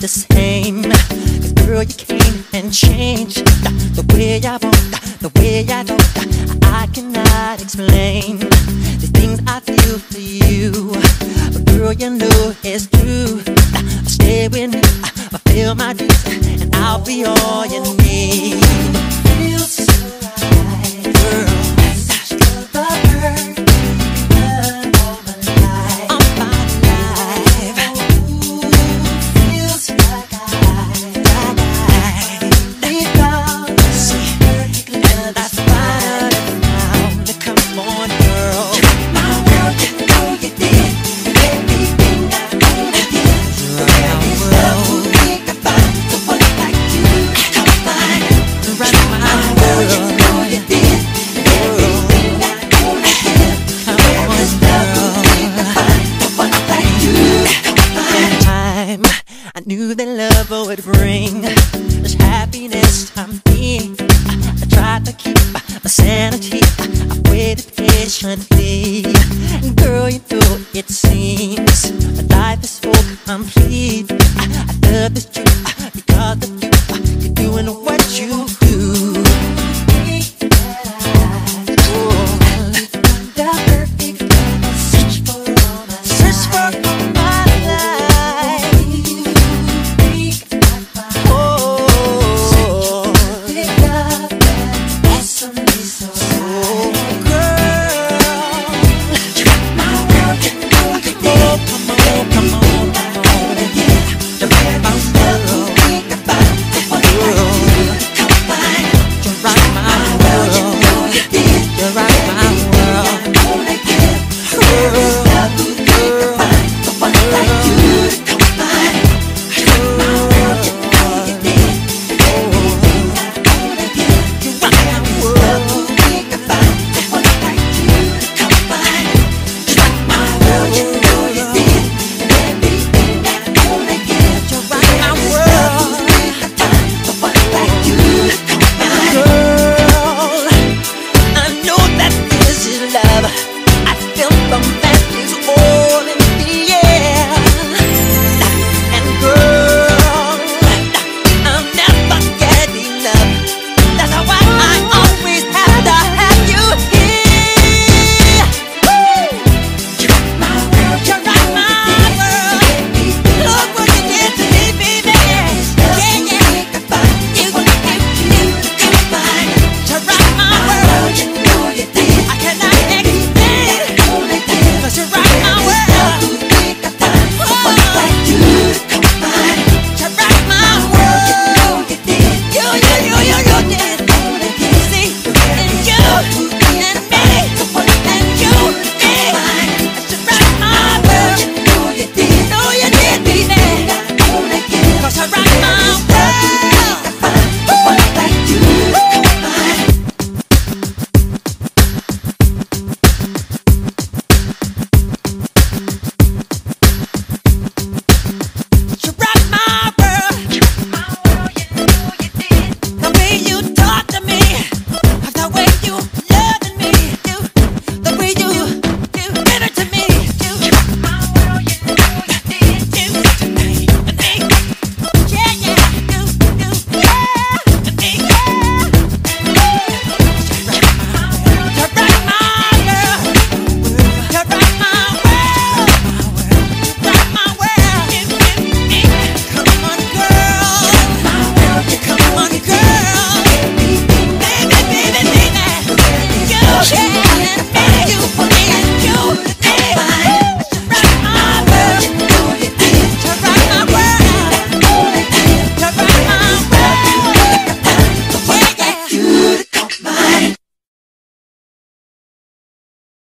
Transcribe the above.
the same. Cause girl, you came and changed the way I want, the way I don't. I cannot explain the things I feel for you. But girl, you know it's true. I stay with me, I feel my dreams, and I'll be all you need. Would bring this happiness I'm in. I tried to keep my sanity. I waited patiently. Girl, you know it seems life is so complete. I love this dream.